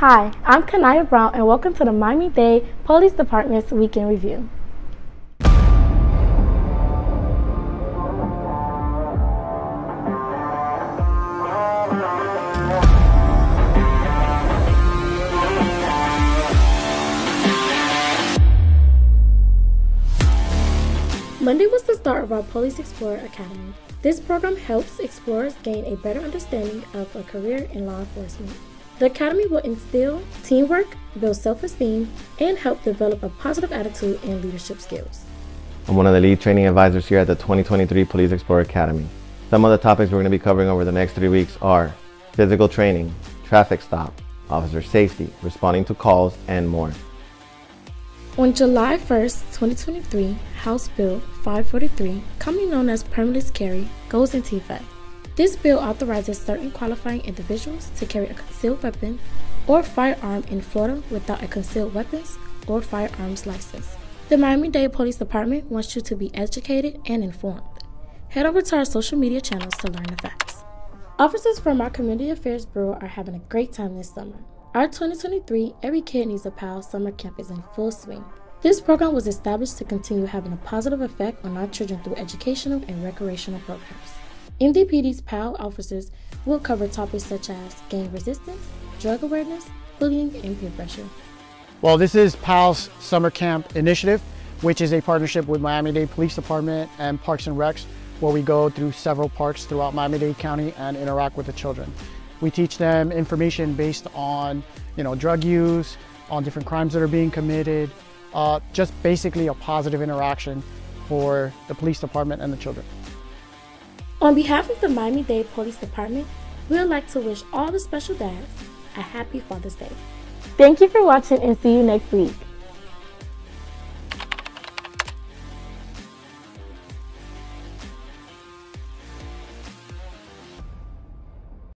Hi, I'm Kanaya Brown and welcome to the Miami-Dade Police Department's Week in Review. Monday was the start of our Police Explorer Academy. This program helps explorers gain a better understanding of a career in law enforcement. The Academy will instill teamwork, build self esteem, and help develop a positive attitude and leadership skills. I'm one of the lead training advisors here at the 2023 Police Explorer Academy. Some of the topics we're going to be covering over the next three weeks are physical training, traffic stop, officer safety, responding to calls, and more. On July 1st, 2023, House Bill 543, commonly known as permitless carry, goes into effect. This bill authorizes certain qualifying individuals to carry a concealed weapon or firearm in Florida without a concealed weapons or firearms license. The Miami-Dade Police Department wants you to be educated and informed. Head over to our social media channels to learn the facts. Officers from our Community Affairs Bureau are having a great time this summer. Our 2023 Every Kid Needs a Pal summer camp is in full swing. This program was established to continue having a positive effect on our children through educational and recreational programs. MDPD's PAL officers will cover topics such as gang resistance, drug awareness, bullying, and peer pressure. Well, this is PAL's Summer Camp Initiative, which is a partnership with Miami-Dade Police Department and Parks and Recs, where we go through several parks throughout Miami-Dade County and interact with the children. We teach them information based on, you know, drug use, on different crimes that are being committed, uh, just basically a positive interaction for the police department and the children. On behalf of the Miami-Dade Police Department, we would like to wish all the special dads a happy Father's Day. Thank you for watching and see you next week.